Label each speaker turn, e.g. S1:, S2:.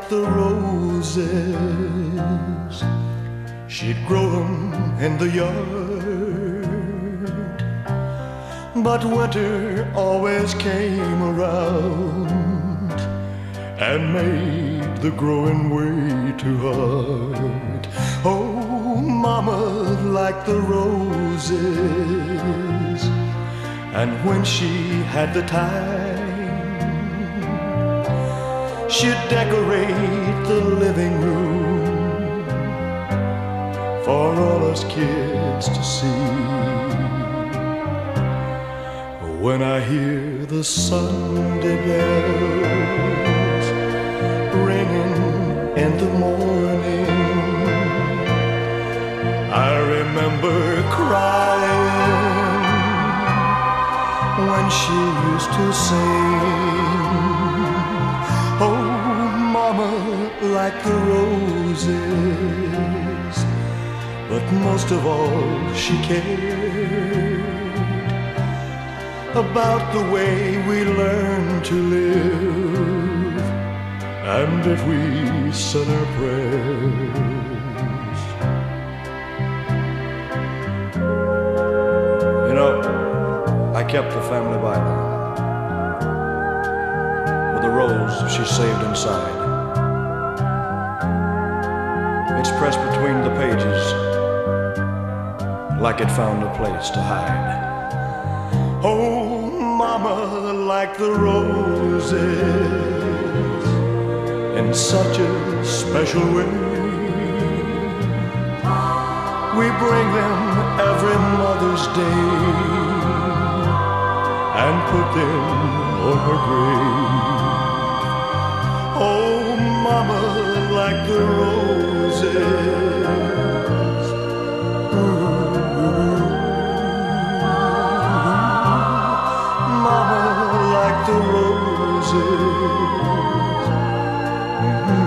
S1: roses. She'd grow them in the yard. But winter always came around and made the growing way too hard. Oh, Mama, like the roses. And when she had the time, she'd decorate the living room for all us kids to see. When I hear the Sunday bells ringing in the morning, I remember crying when she used to sing. Like the roses, but most of all, she cared about the way we learn to live and if we said our prayers. You know, I kept the family Bible with the rose she saved inside. Pages like it found a place to hide. Oh, Mama, like the roses in such a special way. We bring them every Mother's Day and put them on her grave. Oh, Mama, like the roses. Mama, like the roses.